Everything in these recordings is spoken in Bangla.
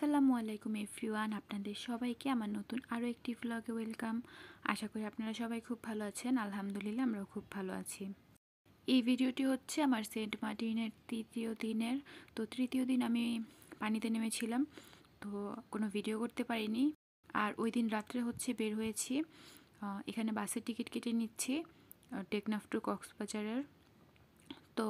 আসসালামু আলাইকুম এভরিওয়ান, আপনাদের সবাইকে আমার নতুন আরও একটি ভ্লগে ওয়েলকাম আশা করি আপনারা সবাই খুব ভালো আছেন, আলহামদুলিল্লাহ আমরাও খুব ভালো আছি। এই ভিডিওটি হচ্ছে আমার সেন্ট মার্টিনের তৃতীয় দিনের। তো তৃতীয় দিন আমি পানিতে নেমেছিলাম, তো কোনো ভিডিও করতে পারিনি। আর ওই দিন রাত্রে হচ্ছে বের হয়েছি এখানে বাসের টিকিট কেটে নিচ্ছি টেকনাফ টু কক্সবাজারের। তো,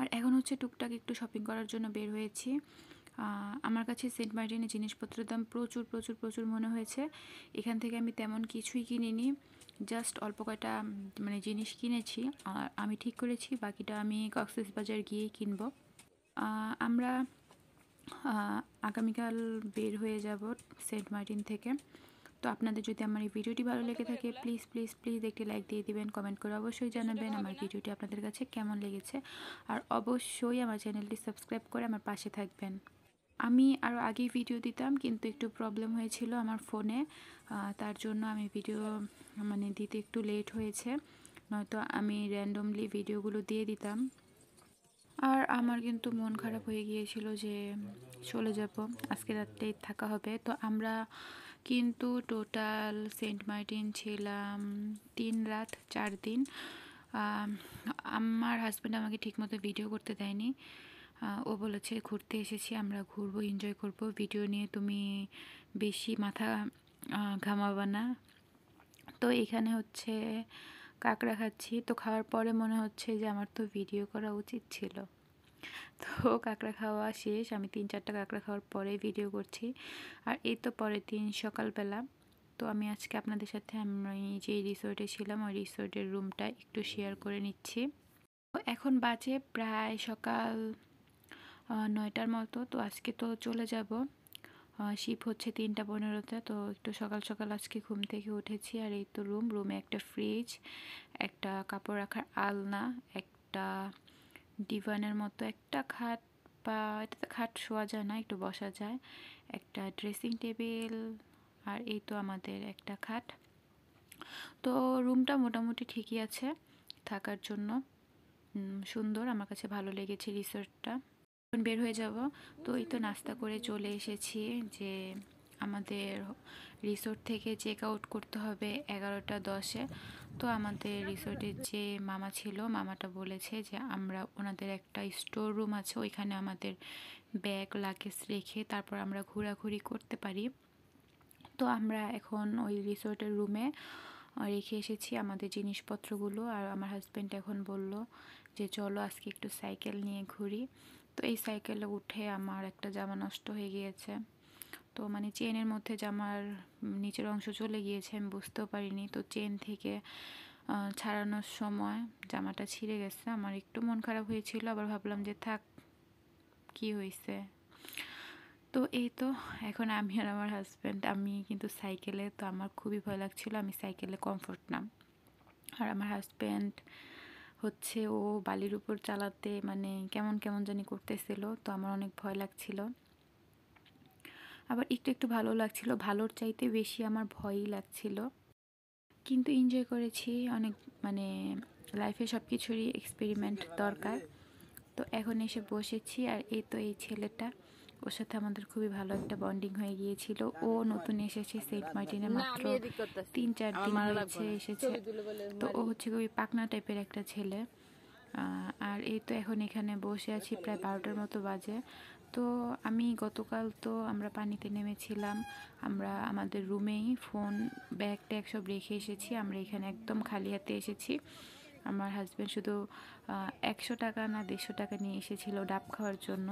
আর এখন হচ্ছে টুকটাক একটু শপিং করার জন্য বের হয়েছি। আমার কাছে সেন্ট মার্টিনের জিনিসপত্রের দাম প্রচুর প্রচুর প্রচুর মনে হয়েছে। এখান থেকে আমি তেমন কিছুই কিনিনি। জাস্ট অল্প কয়টা মানে জিনিস কিনেছি। আর আমি ঠিক করেছি, বাকিটা আমি কক্সেস বাজার গিয়েই কিনব। আমরা আগামীকাল বের হয়ে যাব সেন্ট মার্টিন থেকে। তো আপনাদের যদি আমার এই ভিডিওটি ভালো লেগে থাকে প্লিজ প্লিজ প্লিজ একটি লাইক দিয়ে দিবেন কমেন্ট করে অবশ্যই জানাবেন আমার ভিডিওটি আপনাদের কাছে কেমন লেগেছে। আর অবশ্যই আমার চ্যানেলটি সাবস্ক্রাইব করে আমার পাশে থাকবেন। আমি আরও আগেই ভিডিও দিতাম, কিন্তু একটু প্রবলেম হয়েছিল আমার ফোনে তার জন্য আমি ভিডিও মানে দিতে একটু লেট হয়েছে। নয়তো আমি র্যান্ডমলি ভিডিওগুলো দিয়ে দিতাম। আর আমার কিন্তু মন খারাপ হয়ে গিয়েছিল যে চলে যাব, আজকে রাত্রেই থাকা হবে। তো আমরা কিন্তু টোটাল সেন্ট মার্টিন ছিলাম তিন রাত, চার দিন। আমার হাজব্যান্ড আমাকে ঠিকমতো ভিডিও করতে দেয়নি। ও বলেছে, ঘুরতে এসেছি, আমরা ঘুরবো এনজয় করব। ভিডিও নিয়ে তুমি বেশি মাথা ঘামাবা না। তো এখানে হচ্ছে কাঁকড়া খাচ্ছি। তো খাওয়ার পরে মনে হচ্ছে যে আমার তো ভিডিও করা উচিত ছিল। তো কাঁকড়া খাওয়া শেষ। আমি তিন চারটা কাঁকড়া খাওয়ার পরে ভিডিও করছি। আর এই তো পরের দিন সকালবেলা। তো আমি আজকে আপনাদের সাথে আমি যে রিসোর্টে ছিলাম, ওই রিসোর্টের রুমটা একটু শেয়ার করে নিচ্ছি। এখন বাজে প্রায় সকাল নয়টার মতো। তো আজকে তো চলে যাব। শিপ হচ্ছে তিনটা পনেরোতে। তো একটু সকাল সকাল আজকে ঘুম থেকে উঠেছি। আর এই তো রুম। রুমে একটা ফ্রিজ একটা কাপড় রাখার আলনা, একটা ডিভানের মতো, একটা খাট বা এটাতে খাট শোয়া যায় না, একটু বসা যায়। একটা ড্রেসিং টেবিল আর এই তো আমাদের একটা খাট। তো রুমটা মোটামুটি ঠিকই আছে থাকার জন্য। সুন্দর। আমার কাছে ভালো লেগেছে রিসোর্টটা বের হয়ে যাব। তো এই তো নাস্তা করে চলে এসেছি যে আমাদের রিসোর্ট থেকে চেক আউট করতে হবে এগারোটা দশে। তো আমাদের রিসোর্টের যে মামা ছিল, মামাটা বলেছে যে আমরা ওনাদের একটা স্টোর রুম আছে, ওইখানে আমাদের ব্যাগ লাগেজ রেখে তারপর আমরা ঘোরাঘুরি করতে পারি। তো আমরা এখন ওই রিসোর্টের রুমে রেখে এসেছি আমাদের জিনিসপত্রগুলো। আর আমার হাজব্যান্ড এখন বলল যে চলো আজকে একটু সাইকেল নিয়ে ঘুরি। তো এই সাইকেলে উঠে আমার একটা জামা নষ্ট হয়ে গিয়েছে। তো মানে চেনের মধ্যে জামার নিচের অংশ চলে গিয়েছে, আমি বুঝতেও পারিনি। তো চেন থেকে ছাড়ানোর সময় জামাটা ছিঁড়ে গেছে। আমার একটু মন খারাপ হয়েছিল, আবার ভাবলাম যে থাক, কি হয়েছে তো এই তো, এখন আমি আর আমার হাজব্যান্ড আমি কিন্তু সাইকেলে, তো আমার খুবই ভয় লাগছিল, আমি সাইকেলে কমফোর্ট নাম আর আমার হাজব্যান্ড হচ্ছে ও বালির উপর চালাতে মানে কেমন কেমন জানি করতেছিল, তো আমার অনেক ভয় লাগছিল। আবার একটু একটু ভালো লাগছিল, ভালোর চাইতে বেশি আমার ভয়ই লাগছিল। কিন্তু এনজয় করেছি, অনেক মানে লাইফে সব কিছুরই এক্সপেরিমেন্ট দরকার। তো এখন এসে বসেছি, আর এই তো এই ছেলেটা। ওর সাথে আমাদের খুবই ভালো একটা বন্ডিং হয়ে গিয়েছিল। ও নতুন এসেছে সেন্ট মার্টিনে মাত্র তিন চার দিন হয়েছে এসেছে। তো ও হচ্ছে খুবই পাকনা টাইপের একটা ছেলে। আর এই তো এখন এখানে বসে আছি প্রায় বারোটার মতো বাজে। তো আমি গতকাল তো আমরা পানিতে নেমেছিলাম। আমরা আমাদের রুমেই ফোন ব্যাগ ট্যাগ সব রেখে এসেছি। আমরা এখানে একদম খালি হাতে এসেছি। আমার হাজব্যান্ড শুধু একশো টাকা না দেড়শো টাকা নিয়ে এসেছিল ডাব খাওয়ার জন্য।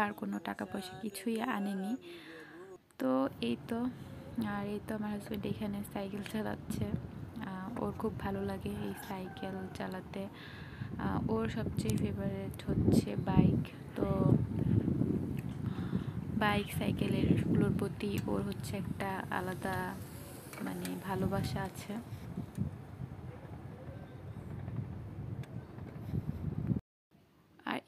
আর কোনো টাকা পয়সা কিছুই আনেনি। তো এই তো, আর এই তো আমার হাজব্যান্ড এখানে সাইকেল চালাচ্ছে। ওর খুব ভালো লাগে এই সাইকেল চালাতে। ওর সবচেয়ে ফেভারেট হচ্ছে বাইক তো বাইক সাইকেলেরগুলোর প্রতি ওর হচ্ছে একটা আলাদা মানে ভালোবাসা আছে।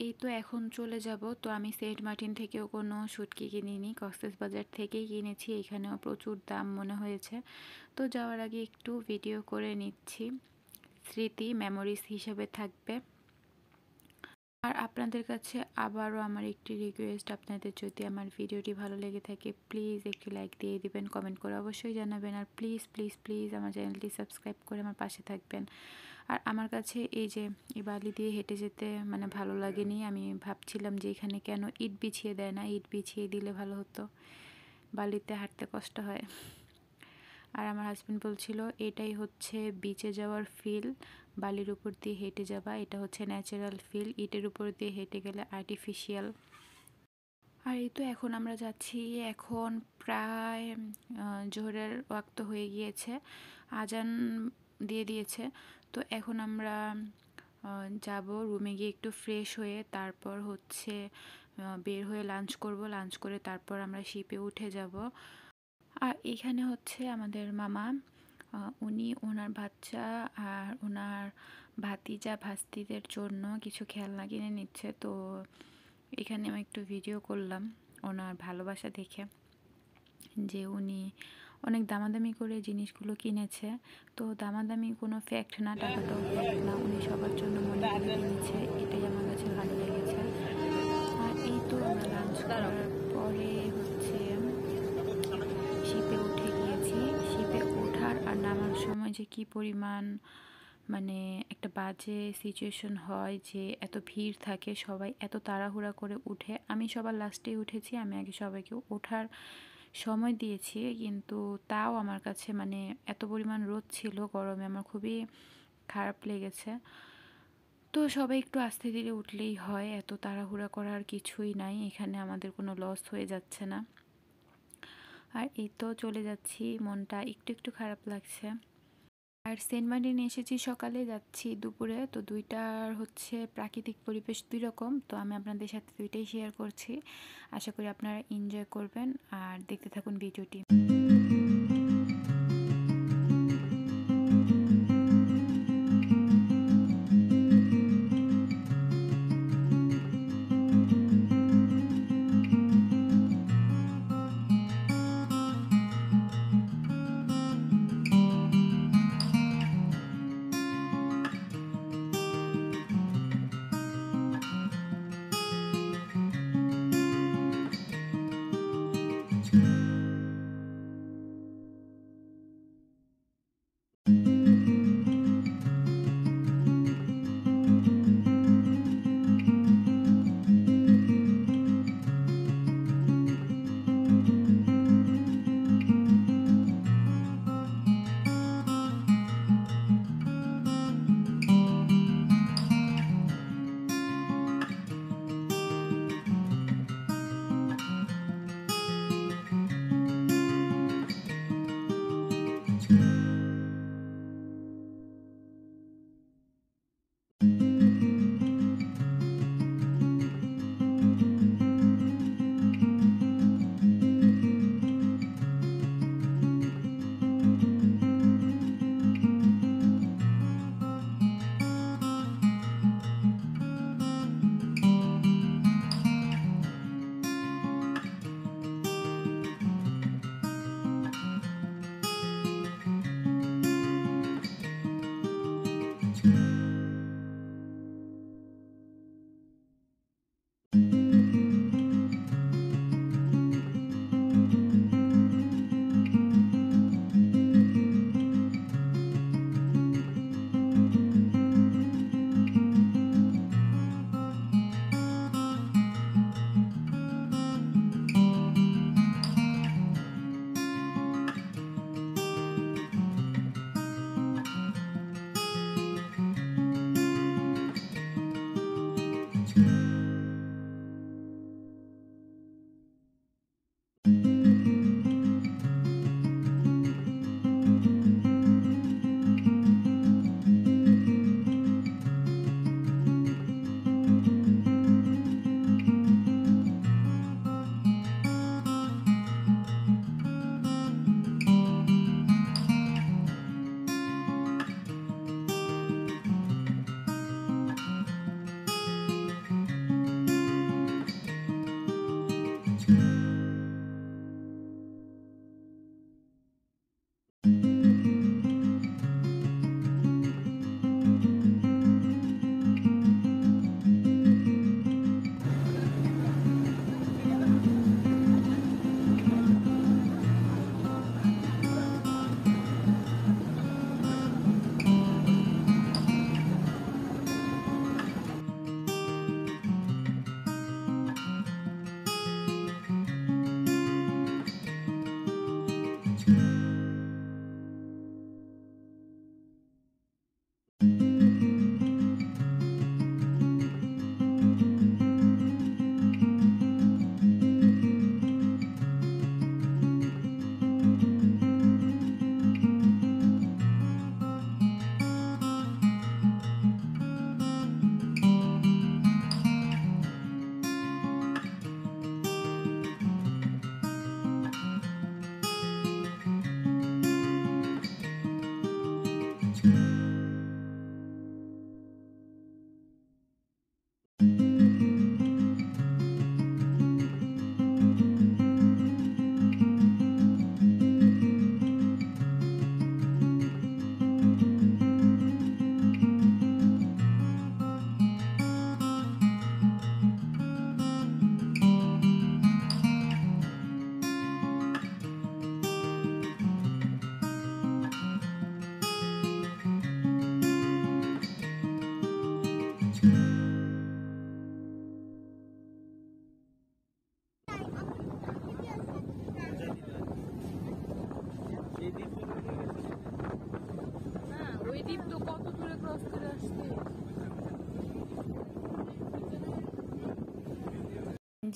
এই তো এখন চলে যাব। তো আমি সেন্ট মার্টিন থেকেও কোনো সুটকি কিনিনি, কক্সেস বাজার থেকেই কিনেছি। এখানেও প্রচুর দাম মনে হয়েছে। তো যাওয়ার আগে একটু ভিডিও করে নিচ্ছি। স্মৃতি মেমোরিজ হিসেবে থাকবে। আর আপনাদের কাছে আবারও আমার একটি রিকোয়েস্ট আপনাদের যদি আমার ভিডিওটি ভালো লেগে থাকে প্লিজ একটি লাইক দিয়ে দিবেন কমেন্ট করে অবশ্যই জানাবেন। আর প্লিজ প্লিজ প্লিজ আমার চ্যানেলটি সাবস্ক্রাইব করে আমার পাশে থাকবেন। আর আমার কাছে এই যে এই বালি দিয়ে হেঁটে যেতে মানে ভালো লাগেনি, আমি ভাবছিলাম যে এখানে কেন ইট বিছিয়ে দেয় না? ইট বিছিয়ে দিলে ভালো হতো? বালিতে হাঁটতে কষ্ট হয়। আর আমার হাজব্যান্ড বলছিল, এটাই হচ্ছে বিচে যাওয়ার ফিল বালির উপর দিয়ে হেঁটে যাবা, এটা হচ্ছে ন্যাচারাল ফিল ইটের উপর দিয়ে হেঁটে গেলে আর্টিফিশিয়াল আর এই তো এখন আমরা যাচ্ছি, এখন প্রায় জোহরের ওয়াক্ত হয়ে গিয়েছে, আজান দিয়ে দিয়েছে। তো এখন আমরা যাব রুমে গিয়ে একটু ফ্রেশ হয়ে, তারপর হচ্ছে বের হয়ে লাঞ্চ করব লাঞ্চ করে তারপর আমরা শিপে উঠে যাব। আর এখানে হচ্ছে আমাদের মামা উনি ওনার বাচ্চা আর ওনার ভাতিজা, ভাস্তিদের জন্য কিছু খেলনা কিনে নিচ্ছে। তো এখানে আমি একটু ভিডিও করলাম ওনার ভালোবাসা দেখে যে উনি অনেক দামাদামি করে জিনিসগুলো কিনেছে। তো দামাদামি কোনো ফ্যাক্ট না টাকাটাও ফ্যাক্ট না, উনি সবার জন্য মনে করে এটাই আমার কাছে ভালো লেগেছে। আর এই তো আমরা লাঞ্চ করার পরে হচ্ছে শিপে উঠে গিয়েছি। আর নামার সময় যে কি পরিমাণ মানে একটা বাজে সিচুয়েশন হয় যে এত ভিড় থাকে, সবাই এত তাড়াহুড়া করে উঠে। আমি সবার লাস্টেই উঠেছি, আমি আগে সবাইকে ওঠার সময় দিয়েছি, কিন্তু তাও আমার কাছে মানে এত পরিমাণ রোদ ছিল, গরমে আমার খুবই খারাপ লেগেছে। তো সবাই একটু আস্তে ধীরে উঠলেই হয়, এত তাড়াহুড়া করার কিছুই নাই, এখানে আমাদের কোনো লস হয়ে যাচ্ছে না। আর এই তো চলে যাচ্ছি, মনটা একটু একটু খারাপ লাগছে। আর সেন্ট মার্টিন এসেছি সকালে, যাচ্ছি দুপুরে, তো দুইটার হচ্ছে প্রাকৃতিক পরিবেশ দুই রকম, তো আমি আপনাদের সাথে দুইটাই শেয়ার করছি। আশা করি আপনারা এনজয় করবেন, আর দেখতে থাকুন ভিডিওটি।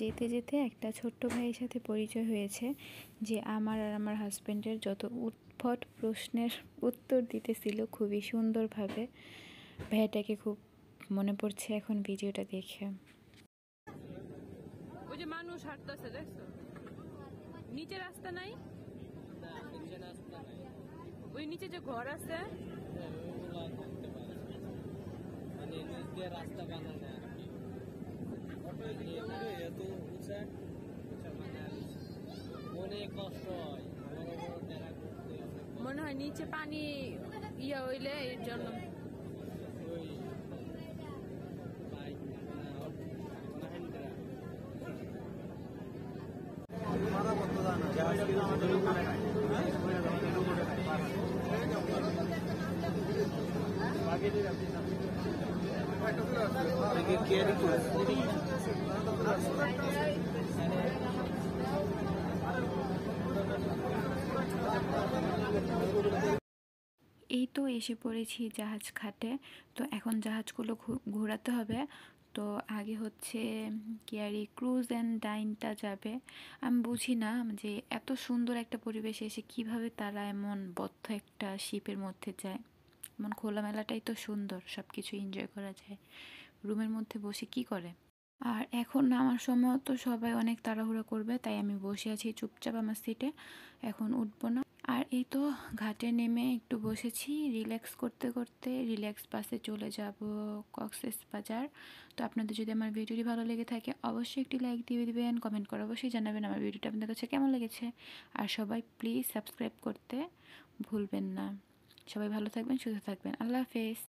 যেতে যেতে একটা ছোট্ট ভাইয়ের সাথে পরিচয় হয়েছে যে আমার আর আমার হাজব্যান্ডের যত উদ্ভট প্রশ্নের উত্তর দিতেছিল খুবই সুন্দরভাবে। ভাইয়াটাকে খুব মনে পড়ছে এখন ভিডিওটা দেখে। ওই যে মানুষ হাঁটতেছে দেখছ? নিচে রাস্তা নাই? ওই নিচে যে ঘর আছে? মানে নিচ দিয়ে রাস্তা বানানো। অনেক হয় মনে হয় নিচে পানি ইয়া হইলে এর জন্য। ওই বাইক মাহেন্দ্রা এই তো এসে পড়েছি জাহাজ খাটে তো এখন জাহাজগুলো ঘোরাতে হবে। তো আগে হচ্ছে কিয়ারি ক্রুজ অ্যান্ড ডাইনটা যাবে। আমি বুঝি না যে এত সুন্দর একটা পরিবেশে এসে কীভাবে তারা এমন বদ্ধ একটা শিপের মধ্যে যায়। এমন খোলামেলাটাই তো সুন্দর সব কিছু এনজয় করা যায়। রুমের মধ্যে বসে কি করে? আর এখন নামার সময় তো সবাই অনেক তাড়াহুড়া করবে, তাই আমি বসে আছি চুপচাপ আমার সিটে এখন উঠবো না। আর এই তো ঘাটে নেমে একটু বসেছি রিল্যাক্স করতে করতে রিল্যাক্স বাসে চলে যাব কক্সেস বাজার তো আপনাদের যদি আমার ভিডিওটি ভালো লেগে থাকে, অবশ্যই একটি লাইক দিয়ে দেবেন কমেন্ট করে অবশ্যই জানাবেন আমার ভিডিওটা আপনাদের কাছে কেমন লেগেছে। আর সবাই প্লিজ সাবস্ক্রাইব করতে ভুলবেন না। সবাই ভালো থাকবেন, সুস্থ থাকবেন। আল্লাহ হাফেজ।